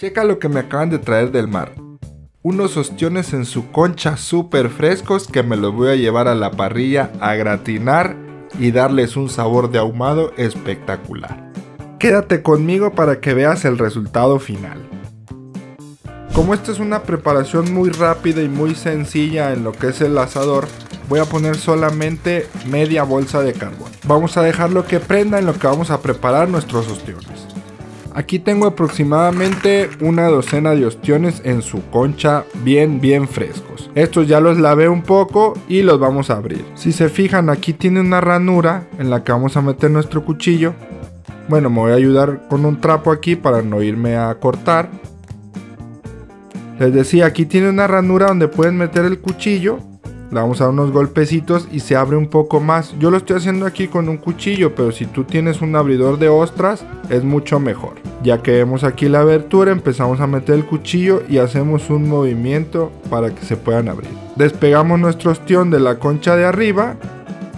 Checa lo que me acaban de traer del mar. Unos ostiones en su concha súper frescos que me los voy a llevar a la parrilla a gratinar y darles un sabor de ahumado espectacular. Quédate conmigo para que veas el resultado final. Como esta es una preparación muy rápida y muy sencilla en lo que es el asador, voy a poner solamente media bolsa de carbón. Vamos a dejarlo que prenda en lo que vamos a preparar nuestros ostiones. Aquí tengo aproximadamente una docena de ostiones en su concha bien bien frescos. Estos ya los lavé un poco y los vamos a abrir. Si se fijan aquí tiene una ranura en la que vamos a meter nuestro cuchillo. Bueno, me voy a ayudar con un trapo aquí para no irme a cortar. Les decía, aquí tiene una ranura donde pueden meter el cuchillo le vamos a dar unos golpecitos y se abre un poco más. Yo lo estoy haciendo aquí con un cuchillo, pero si tú tienes un abridor de ostras es mucho mejor. Ya que vemos aquí la abertura, empezamos a meter el cuchillo y hacemos un movimiento para que se puedan abrir. Despegamos nuestro ostión de la concha de arriba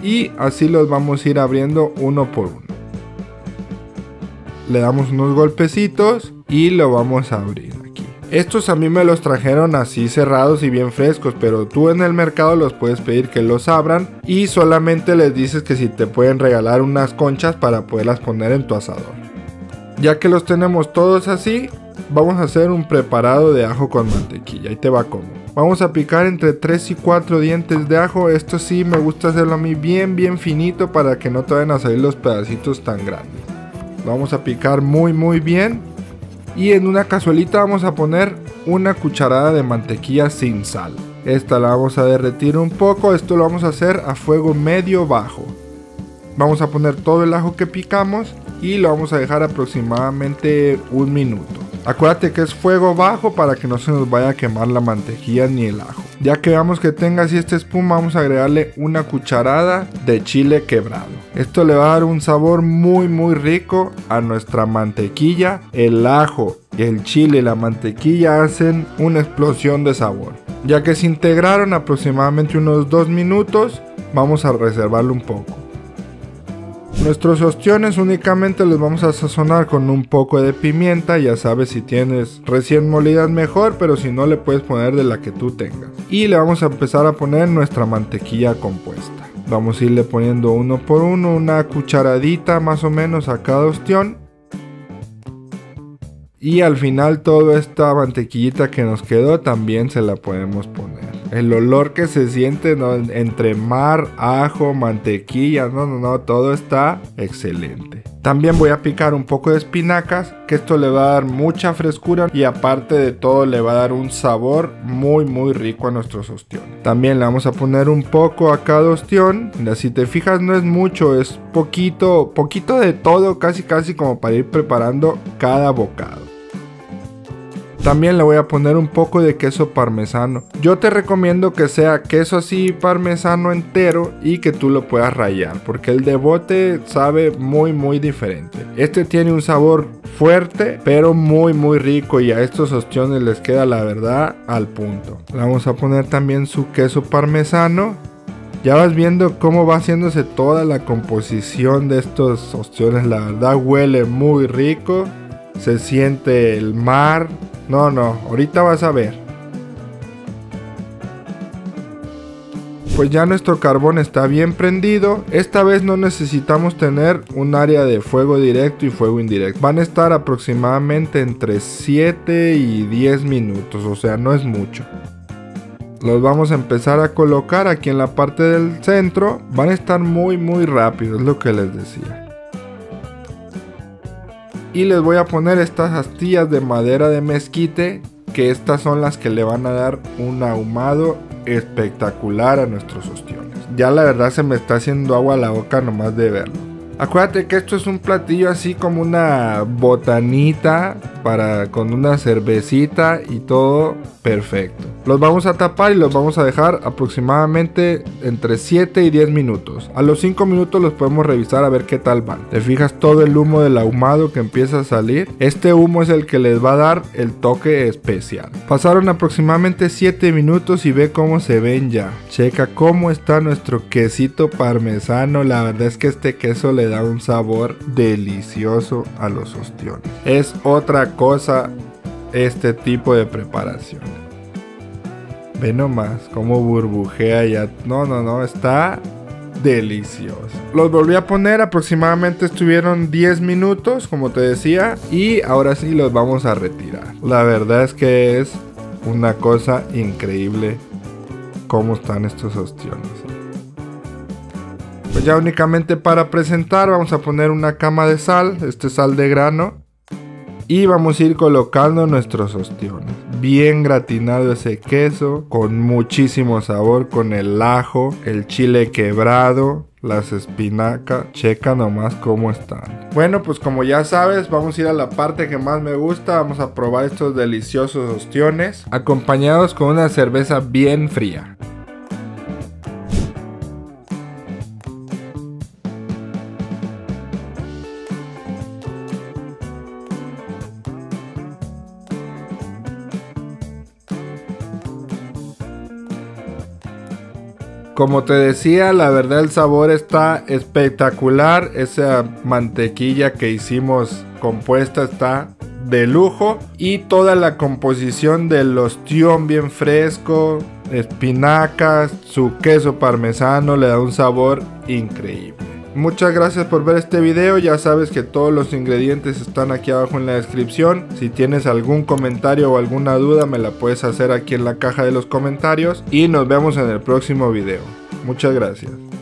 y así los vamos a ir abriendo uno por uno. Le damos unos golpecitos y lo vamos a abrir. Estos a mí me los trajeron así cerrados y bien frescos, pero tú en el mercado los puedes pedir que los abran y solamente les dices que si te pueden regalar unas conchas para poderlas poner en tu asador. Ya que los tenemos todos así, vamos a hacer un preparado de ajo con mantequilla. y te va como. Vamos a picar entre 3 y 4 dientes de ajo. Esto sí me gusta hacerlo a mí bien bien finito para que no te vayan a salir los pedacitos tan grandes. Vamos a picar muy muy bien y en una cazuelita vamos a poner una cucharada de mantequilla sin sal. Esta la vamos a derretir un poco, esto lo vamos a hacer a fuego medio bajo. Vamos a poner todo el ajo que picamos y lo vamos a dejar aproximadamente un minuto. Acuérdate que es fuego bajo para que no se nos vaya a quemar la mantequilla ni el ajo. Ya que veamos que tenga así esta espuma, vamos a agregarle una cucharada de chile quebrado. Esto le va a dar un sabor muy muy rico a nuestra mantequilla. El ajo, el chile y la mantequilla hacen una explosión de sabor. Ya que se integraron aproximadamente unos 2 minutos, vamos a reservarlo un poco. Nuestros ostiones únicamente los vamos a sazonar con un poco de pimienta, ya sabes si tienes recién molidas mejor, pero si no le puedes poner de la que tú tengas. Y le vamos a empezar a poner nuestra mantequilla compuesta. Vamos a irle poniendo uno por uno, una cucharadita más o menos a cada ostión. Y al final toda esta mantequillita que nos quedó también se la podemos poner. El olor que se siente entre mar, ajo, mantequilla, no, no, no, todo está excelente. También voy a picar un poco de espinacas, que esto le va a dar mucha frescura y aparte de todo le va a dar un sabor muy muy rico a nuestros ostiones. También le vamos a poner un poco a cada ostión, si te fijas no es mucho, es poquito, poquito de todo, casi casi como para ir preparando cada bocado. También le voy a poner un poco de queso parmesano. Yo te recomiendo que sea queso así parmesano entero y que tú lo puedas rayar porque el de bote sabe muy muy diferente. Este tiene un sabor fuerte pero muy muy rico y a estos ostiones les queda la verdad al punto. Le vamos a poner también su queso parmesano ya vas viendo cómo va haciéndose toda la composición de estos ostiones. La verdad huele muy rico. Se siente el mar, no, no, ahorita vas a ver. Pues ya nuestro carbón está bien prendido. Esta vez no necesitamos tener un área de fuego directo y fuego indirecto. Van a estar aproximadamente entre 7 y 10 minutos, o sea, no es mucho. Los vamos a empezar a colocar aquí en la parte del centro. Van a estar muy muy rápidos, es lo que les decía y les voy a poner estas astillas de madera de mezquite que estas son las que le van a dar un ahumado espectacular a nuestros ostiones. Ya la verdad se me está haciendo agua a la boca nomás de verlo. Acuérdate que esto es un platillo así como una botanita para con una cervecita y todo perfecto. Los vamos a tapar y los vamos a dejar aproximadamente entre 7 y 10 minutos. A los 5 minutos los podemos revisar a ver qué tal van. Te fijas todo el humo del ahumado que empieza a salir. Este humo es el que les va a dar el toque especial. Pasaron aproximadamente 7 minutos y ve cómo se ven ya. Checa cómo está nuestro quesito parmesano. La verdad es que este queso da un sabor delicioso a los ostiones. Es otra cosa este tipo de preparación. Ve nomás cómo burbujea ya. No, no, no, está delicioso. Los volví a poner, aproximadamente estuvieron 10 minutos, como te decía, y ahora sí los vamos a retirar. La verdad es que es una cosa increíble cómo están estos ostiones. Pues ya únicamente para presentar vamos a poner una cama de sal, este sal de grano. Y vamos a ir colocando nuestros ostiones. Bien gratinado ese queso, con muchísimo sabor, con el ajo, el chile quebrado, las espinacas. Checa nomás cómo están. Bueno, pues como ya sabes, vamos a ir a la parte que más me gusta. Vamos a probar estos deliciosos ostiones, acompañados con una cerveza bien fría. Como te decía, la verdad el sabor está espectacular. Esa mantequilla que hicimos compuesta está de lujo. Y toda la composición del ostión bien fresco, espinacas, su queso parmesano le da un sabor increíble. Muchas gracias por ver este video, ya sabes que todos los ingredientes están aquí abajo en la descripción. Si tienes algún comentario o alguna duda me la puedes hacer aquí en la caja de los comentarios y nos vemos en el próximo video. Muchas gracias.